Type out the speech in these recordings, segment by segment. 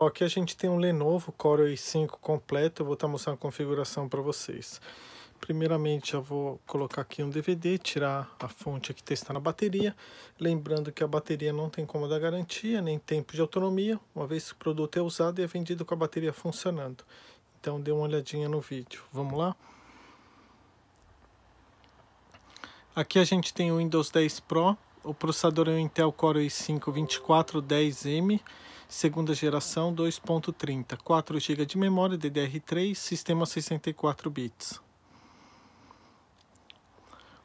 Aqui a gente tem um Lenovo Core i5 completo, eu vou estar mostrando a configuração para vocês. Primeiramente eu vou colocar aqui um DVD, tirar a fonte aqui, testar na bateria. Lembrando que a bateria não tem como dar garantia, nem tempo de autonomia, uma vez que o produto é usado e é vendido com a bateria funcionando. Então dê uma olhadinha no vídeo. Vamos lá? Aqui a gente tem o Windows 10 Pro, o processador é o Intel Core i5 2410M, segunda geração 2.30, 4 GB de memória DDR3, sistema 64 bits.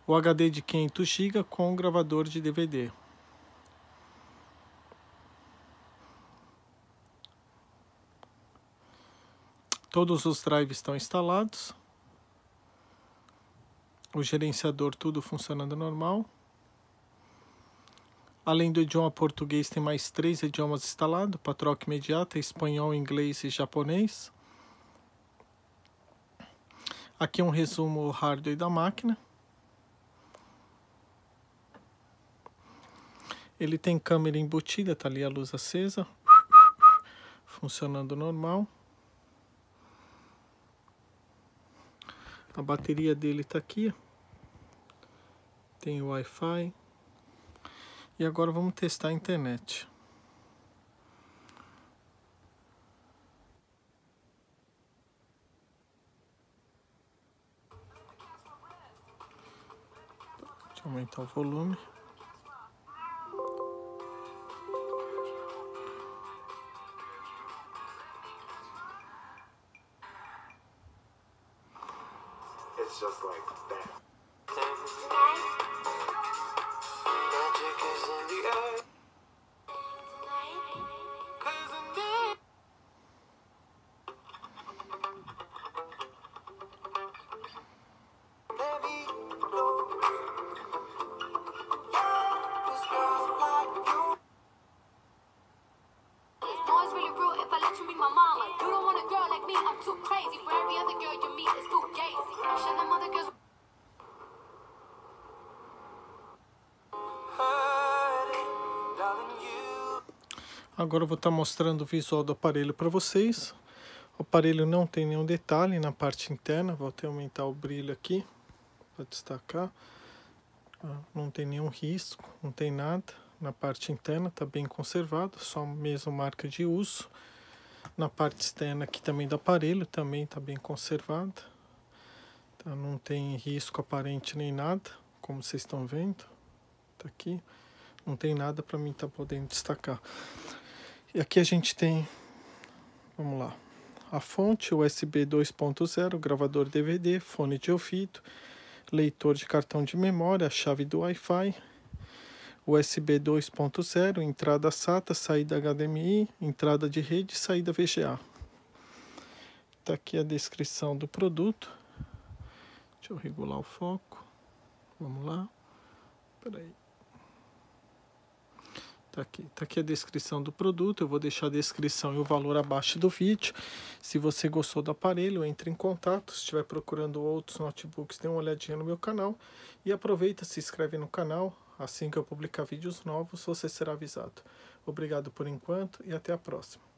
O HD de 500 GB com gravador de DVD. Todos os drives estão instalados. O gerenciador tudo funcionando normal. Além do idioma português, tem mais três idiomas instalados para troca imediata: espanhol, inglês e japonês. Aqui um resumo hardware da máquina. Ele tem câmera embutida, tá ali a luz acesa, funcionando normal. A bateria dele tá aqui, tem Wi-Fi. E agora vamos testar a internet. Deixa eu aumentar o volume. It's just like that. Agora eu vou estar mostrando o visual do aparelho para vocês. O aparelho não tem nenhum detalhe na parte interna. Vou até aumentar o brilho aqui para destacar. Ah, não tem nenhum risco, não tem nada. Na parte interna está bem conservado, só mesmo marca de uso. Na parte externa aqui também do aparelho também está bem conservado. Tá, não tem risco aparente nem nada, como vocês estão vendo. Tá aqui. Não tem nada para mim estar tá podendo destacar. E aqui a gente tem, vamos lá, a fonte USB 2.0, gravador DVD, fone de ouvido, leitor de cartão de memória, chave do Wi-Fi, USB 2.0, entrada SATA, saída HDMI, entrada de rede, saída VGA. Está aqui a descrição do produto. Deixa eu regular o foco. Vamos lá. Espera aí. Tá aqui, tá aqui a descrição do produto. Eu vou deixar a descrição e o valor abaixo do vídeo. Se você gostou do aparelho, entre em contato. Se estiver procurando outros notebooks, dê uma olhadinha no meu canal. E aproveita, se inscreve no canal. Assim que eu publicar vídeos novos, você será avisado. Obrigado por enquanto e até a próxima.